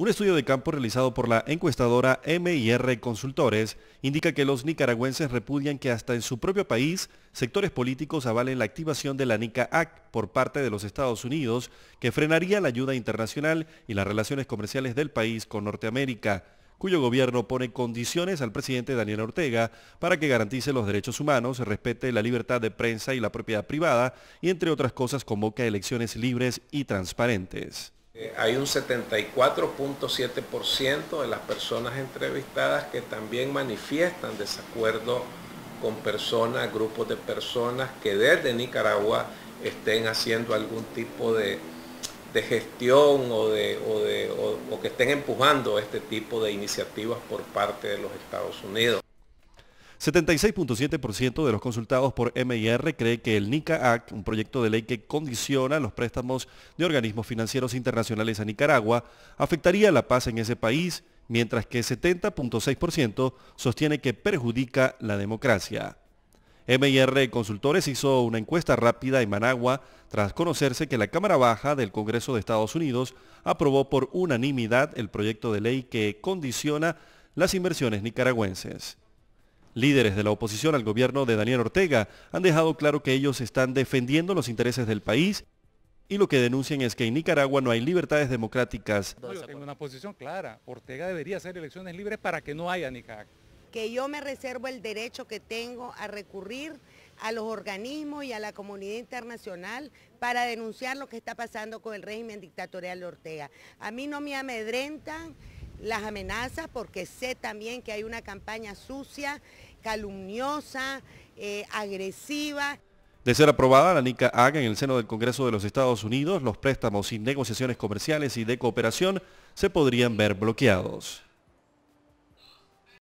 Un estudio de campo realizado por la encuestadora MIR Consultores indica que los nicaragüenses repudian que hasta en su propio país sectores políticos avalen la activación de la NICA-AC por parte de los Estados Unidos, que frenaría la ayuda internacional y las relaciones comerciales del país con Norteamérica, cuyo gobierno pone condiciones al presidente Daniel Ortega para que garantice los derechos humanos, respete la libertad de prensa y la propiedad privada y entre otras cosas convoca elecciones libres y transparentes. Eh, hay un 74.7% de las personas entrevistadas que también manifiestan desacuerdo con personas, grupos de personas que desde Nicaragua estén haciendo algún tipo de, gestión o, de, o que estén empujando este tipo de iniciativas por parte de los Estados Unidos. 76.7% de los consultados por MIR cree que el NICA Act, un proyecto de ley que condiciona los préstamos de organismos financieros internacionales a Nicaragua, afectaría la paz en ese país, mientras que 70.6% sostiene que perjudica la democracia. MIR Consultores hizo una encuesta rápida en Managua tras conocerse que la Cámara Baja del Congreso de Estados Unidos aprobó por unanimidad el proyecto de ley que condiciona las inversiones nicaragüenses. Líderes de la oposición al gobierno de Daniel Ortega han dejado claro que ellos están defendiendo los intereses del país y lo que denuncian es que en Nicaragua no hay libertades democráticas. yo tengo una posición clara. Ortega debería hacer elecciones libres para que no haya Nicaragua. Que yo me reservo el derecho que tengo a recurrir a los organismos y a la comunidad internacional para denunciar lo que está pasando con el régimen dictatorial de Ortega. A mí no me amedrentan las amenazas porque sé también que hay una campaña sucia, calumniosa, eh, agresiva. De ser aprobada, la NICA haga en el seno del Congreso de los Estados Unidos, los préstamos y negociaciones comerciales y de cooperación se podrían ver bloqueados.